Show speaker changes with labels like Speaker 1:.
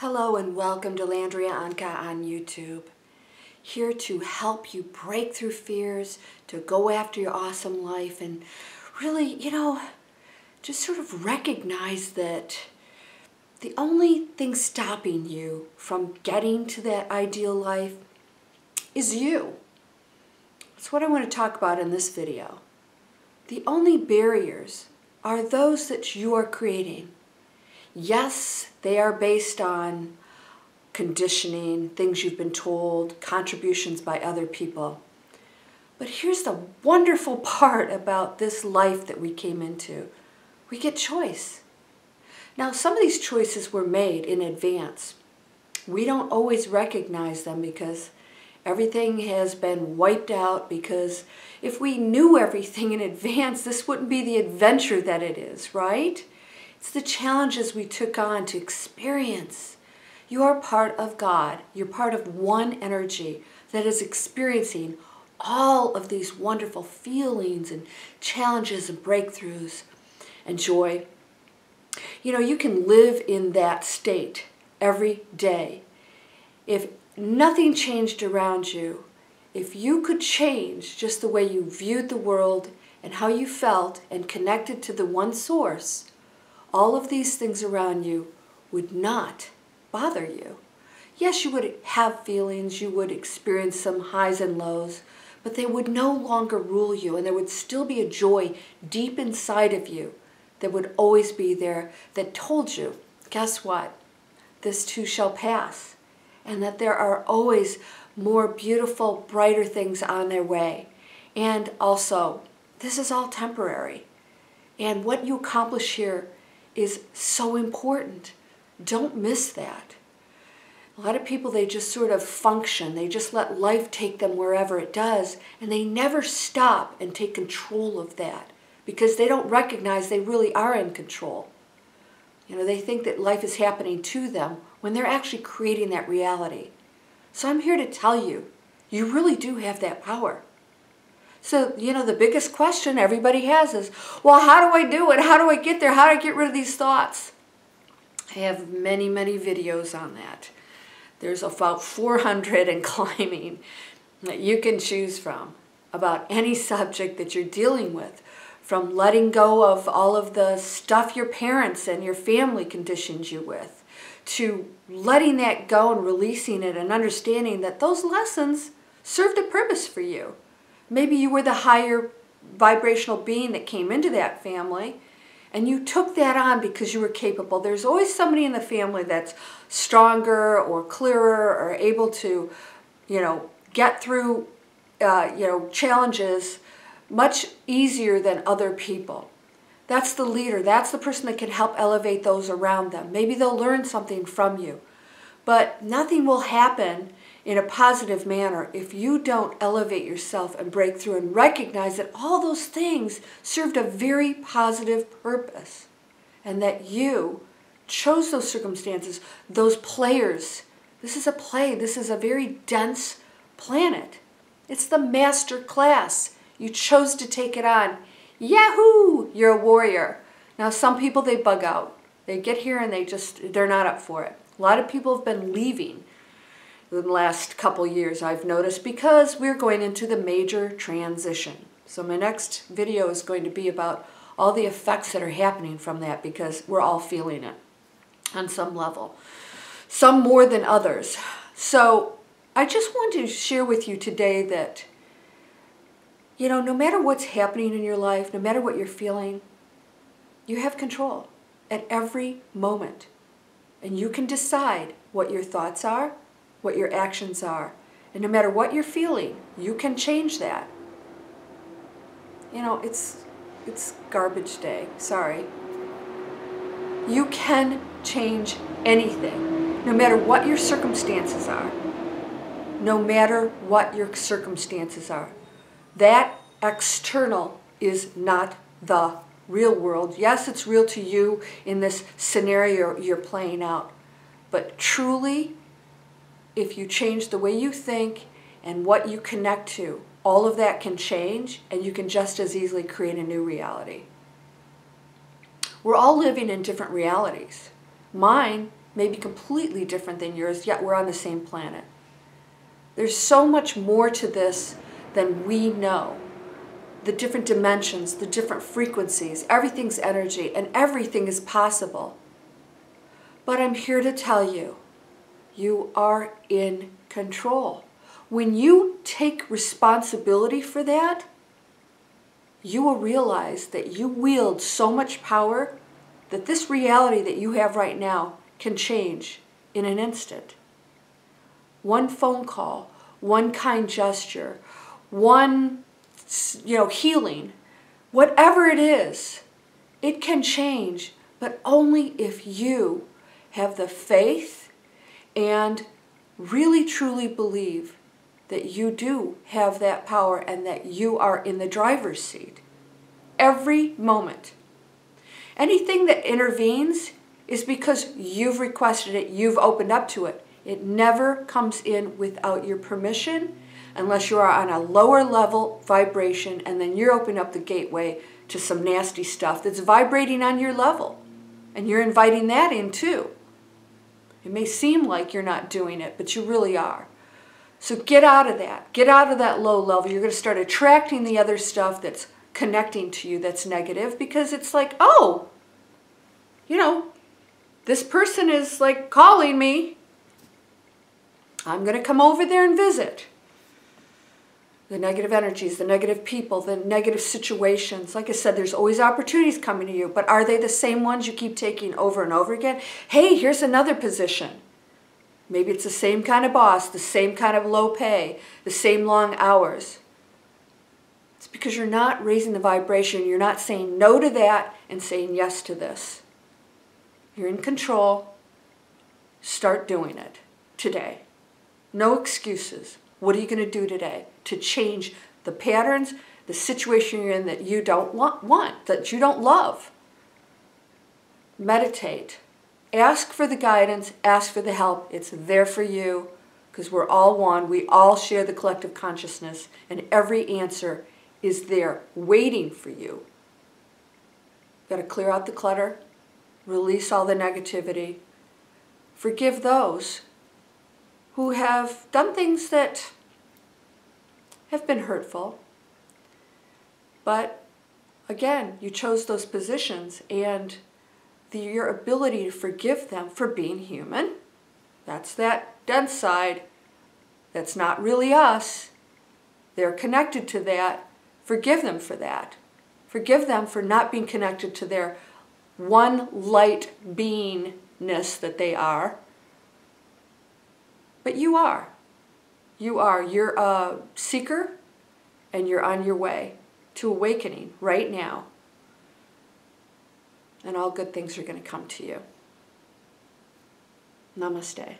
Speaker 1: Hello and welcome to Landria Onkka on YouTube. Here to help you break through fears, to go after your awesome life, and really, you know, just sort of recognize that the only thing stopping you from getting to that ideal life is you. That's what I want to talk about in this video. The only barriers are those that you are creating. Yes, they are based on conditioning, things you've been told, contributions by other people. But here's the wonderful part about this life that we came into. We get choice. Now, some of these choices were made in advance. We don't always recognize them because everything has been wiped out because if we knew everything in advance, this wouldn't be the adventure that it is, right? It's the challenges we took on to experience. You are part of God. You're part of one energy that is experiencing all of these wonderful feelings and challenges and breakthroughs and joy. You know, you can live in that state every day. If nothing changed around you, if you could change just the way you viewed the world and how you felt and connected to the one source, all of these things around you would not bother you. Yes, you would have feelings, you would experience some highs and lows, but they would no longer rule you, and there would still be a joy deep inside of you that would always be there that told you, guess what? This too shall pass, and that there are always more beautiful, brighter things on their way. And also, this is all temporary. And what you accomplish here is so important. Don't miss that. A lot of people, they just sort of function. They just let life take them wherever it does, and they never stop and take control of that because they don't recognize they really are in control. You know, they think that life is happening to them when they're actually creating that reality. So I'm here to tell you, you really do have that power. So, you know, the biggest question everybody has is, well, how do I do it? How do I get there? How do I get rid of these thoughts? I have many, many videos on that. There's about 400 and climbing that you can choose from about any subject that you're dealing with, from letting go of all of the stuff your parents and your family conditioned you with, to letting that go and releasing it and understanding that those lessons served a purpose for you. Maybe you were the higher vibrational being that came into that family and you took that on because you were capable. There's always somebody in the family that's stronger or clearer or able to, you know, get through, uh, you know, challenges much easier than other people. That's the leader. That's the person that can help elevate those around them. Maybe they'll learn something from you. But nothing will happen in a positive manner if you don't elevate yourself and break through and recognize that all those things served a very positive purpose and that you chose those circumstances, those players. This is a play, this is a very dense planet. It's the master class. You chose to take it on. Yahoo! You're a warrior. Now, some people, they bug out. They get here and they just, they're not up for it. A lot of people have been leaving the last couple years I've noticed because we're going into the major transition. So my next video is going to be about all the effects that are happening from that because we're all feeling it on some level. Some more than others. So I just want to share with you today that, you know, no matter what's happening in your life, no matter what you're feeling, you have control at every moment. And you can decide what your thoughts are, what your actions are. And no matter what you're feeling, you can change that. You know, it's it's garbage day. Sorry. You can change anything, no matter what your circumstances are. No matter what your circumstances are. That external is not the real world. Yes, it's real to you in this scenario you're playing out. But truly, if you change the way you think and what you connect to, all of that can change and you can just as easily create a new reality. We're all living in different realities. Mine may be completely different than yours, yet we're on the same planet. There's so much more to this than we know. The different dimensions, the different frequencies, everything's energy, and everything is possible. But I'm here to tell you, you are in control. When you take responsibility for that, you will realize that you wield so much power that this reality that you have right now can change in an instant. One phone call, one kind gesture, one you know healing, whatever it is, it can change, but only if you have the faith and really truly believe that you do have that power and that you are in the driver's seat every moment. Anything that intervenes is because you've requested it, you've opened up to it. It never comes in without your permission unless you are on a lower level vibration and then you're opening up the gateway to some nasty stuff that's vibrating on your level. And you're inviting that in too. It may seem like you're not doing it, but you really are. So get out of that. Get out of that low level. You're going to start attracting the other stuff that's connecting to you that's negative because it's like, oh, you know, this person is like calling me. I'm going to come over there and visit. The negative energies, the negative people, the negative situations. Like I said, there's always opportunities coming to you, but are they the same ones you keep taking over and over again? Hey, here's another position. Maybe it's the same kind of boss, the same kind of low pay, the same long hours. It's because you're not raising the vibration. You're not saying no to that and saying yes to this. You're in control. Start doing it today. No excuses. What are you going to do today to change the patterns, the situation you're in that you don't want, want that you don't love? Meditate. Ask for the guidance, ask for the help. It's there for you because we're all one. We all share the collective consciousness, and every answer is there waiting for you. You've got to clear out the clutter, release all the negativity, forgive those who have done things that have been hurtful. But again, you chose those positions and the, your ability to forgive them for being human. That's that dead side. That's not really us. They're connected to that. Forgive them for that. Forgive them for not being connected to their one light beingness that they are. But you are. You are. You're a seeker and you're on your way to awakening right now. And all good things are going to come to you. Namaste.